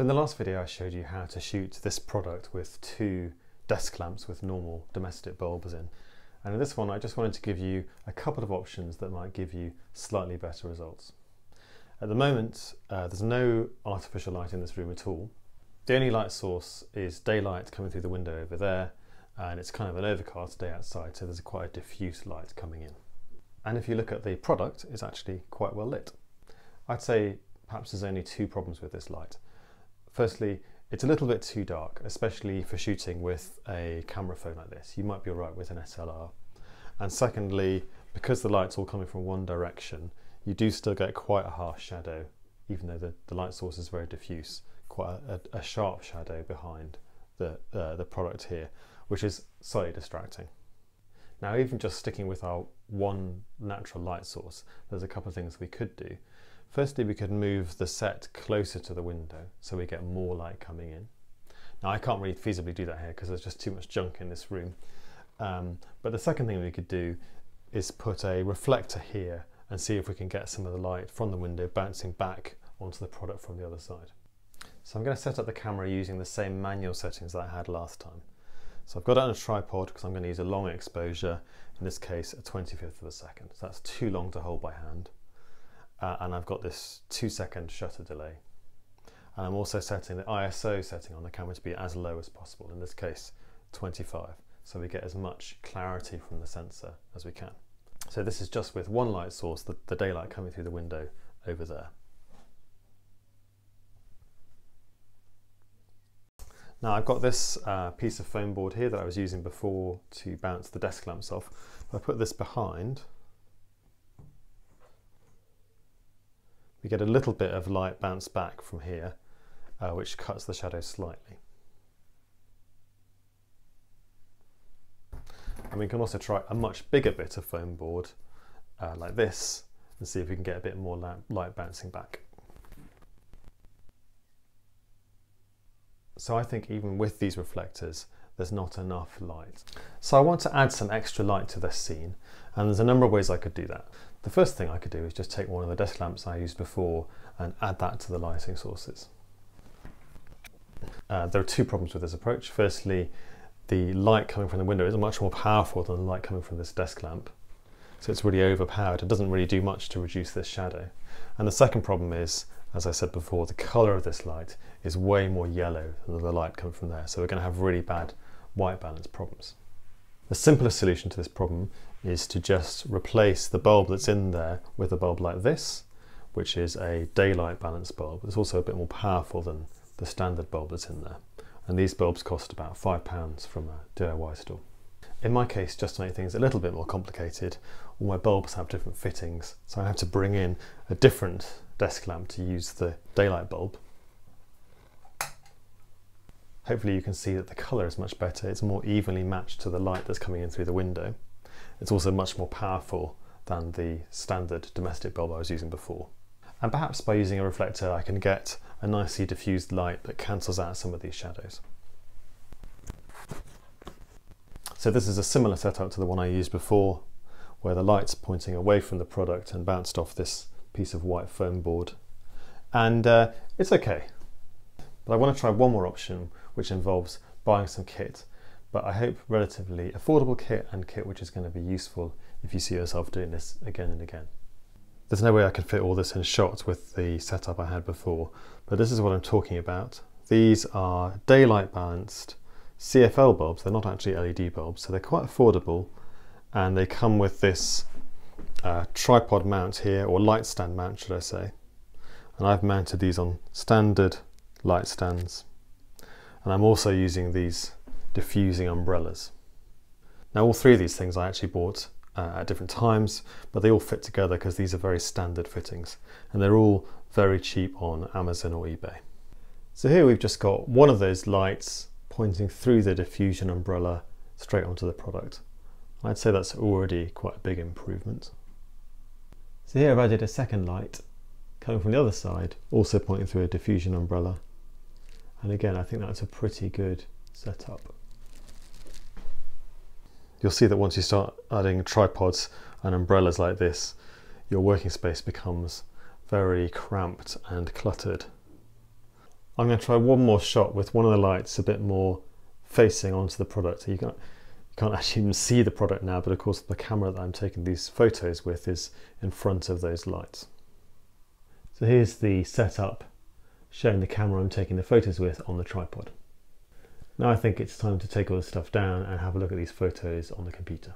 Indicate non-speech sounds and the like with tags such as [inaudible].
So in the last video I showed you how to shoot this product with two desk lamps with normal domestic bulbs in. And in this one I just wanted to give you a couple of options that might give you slightly better results. At the moment uh, there's no artificial light in this room at all. The only light source is daylight coming through the window over there and it's kind of an overcast day outside so there's quite a diffuse light coming in. And if you look at the product it's actually quite well lit. I'd say perhaps there's only two problems with this light. Firstly, it's a little bit too dark, especially for shooting with a camera phone like this. You might be alright with an SLR. And secondly, because the light's all coming from one direction, you do still get quite a harsh shadow, even though the, the light source is very diffuse, quite a, a sharp shadow behind the, uh, the product here, which is slightly distracting. Now, even just sticking with our one natural light source, there's a couple of things we could do. Firstly, we could move the set closer to the window so we get more light coming in. Now I can't really feasibly do that here because there's just too much junk in this room. Um, but the second thing we could do is put a reflector here and see if we can get some of the light from the window bouncing back onto the product from the other side. So I'm going to set up the camera using the same manual settings that I had last time. So I've got it on a tripod because I'm going to use a long exposure, in this case a 25th of a second. So that's too long to hold by hand uh, and I've got this two second shutter delay. And I'm also setting the ISO setting on the camera to be as low as possible, in this case 25, so we get as much clarity from the sensor as we can. So this is just with one light source, the, the daylight coming through the window over there. Now I've got this uh, piece of foam board here that I was using before to bounce the desk lamps off. If I put this behind, we get a little bit of light bounce back from here, uh, which cuts the shadow slightly. And we can also try a much bigger bit of foam board uh, like this and see if we can get a bit more light bouncing back. So I think even with these reflectors, there's not enough light. So I want to add some extra light to this scene, and there's a number of ways I could do that. The first thing I could do is just take one of the desk lamps I used before and add that to the lighting sources. Uh, there are two problems with this approach. Firstly, the light coming from the window is much more powerful than the light coming from this desk lamp. So it's really overpowered. It doesn't really do much to reduce this shadow. And the second problem is, as I said before, the color of this light is way more yellow than the light coming from there. So we're going to have really bad white balance problems. The simplest solution to this problem is to just replace the bulb that's in there with a bulb like this, which is a daylight balance bulb. It's also a bit more powerful than the standard bulb that's in there. And these bulbs cost about five pounds from a DIY store. In my case, just to make things a little bit more complicated, all my bulbs have different fittings. So I have to bring in a different desk lamp to use the daylight bulb. Hopefully you can see that the colour is much better. It's more evenly matched to the light that's coming in through the window. It's also much more powerful than the standard domestic bulb I was using before. And perhaps by using a reflector I can get a nicely diffused light that cancels out some of these shadows. So this is a similar setup to the one I used before, where the light's pointing away from the product and bounced off this piece of white foam board. And uh, it's okay. But I want to try one more option, which involves buying some kit but I hope relatively affordable kit and kit which is going to be useful if you see yourself doing this again and again. There's no way I could fit all this in shot with the setup I had before, but this is what I'm talking about. These are daylight balanced CFL bulbs, they're not actually LED bulbs, so they're quite affordable and they come with this uh, tripod mount here, or light stand mount should I say. And I've mounted these on standard light stands. And I'm also using these diffusing umbrellas. Now all three of these things I actually bought uh, at different times, but they all fit together because these are very standard fittings and they're all very cheap on Amazon or eBay. So here we've just got one of those lights pointing through the diffusion umbrella straight onto the product. I'd say that's already quite a big improvement. So here I've added a second light coming from the other side, also pointing through a diffusion umbrella. And again, I think that's a pretty good setup you'll see that once you start adding tripods and umbrellas like this, your working space becomes very cramped and cluttered. I'm going to try one more shot with one of the lights a bit more facing onto the product. You can't, you can't [laughs] actually even see the product now, but of course the camera that I'm taking these photos with is in front of those lights. So here's the setup showing the camera I'm taking the photos with on the tripod. Now I think it's time to take all this stuff down and have a look at these photos on the computer.